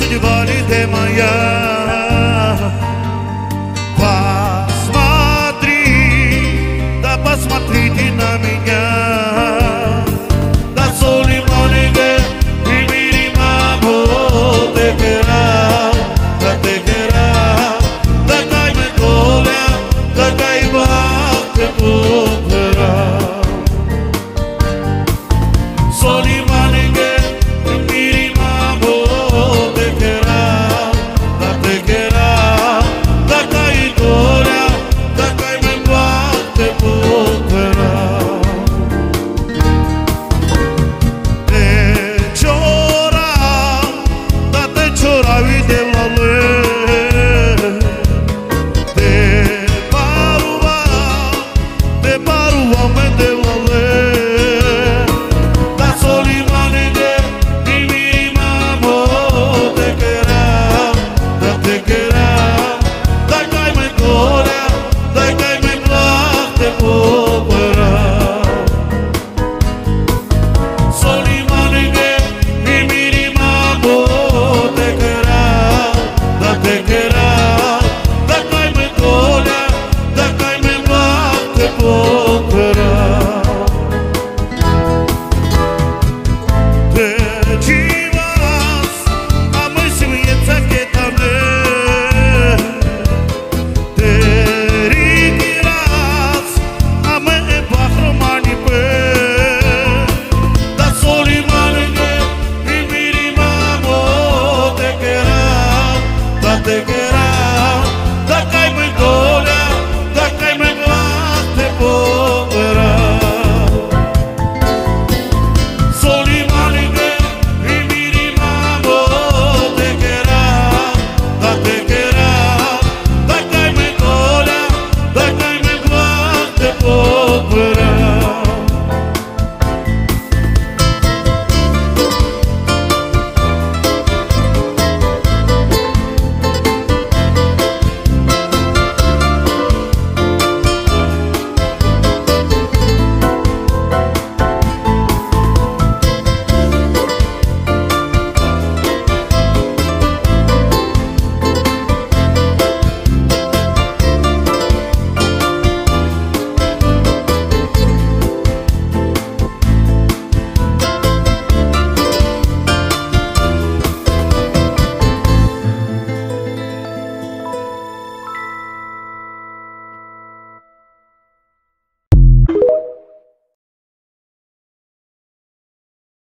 se de vale de manhã.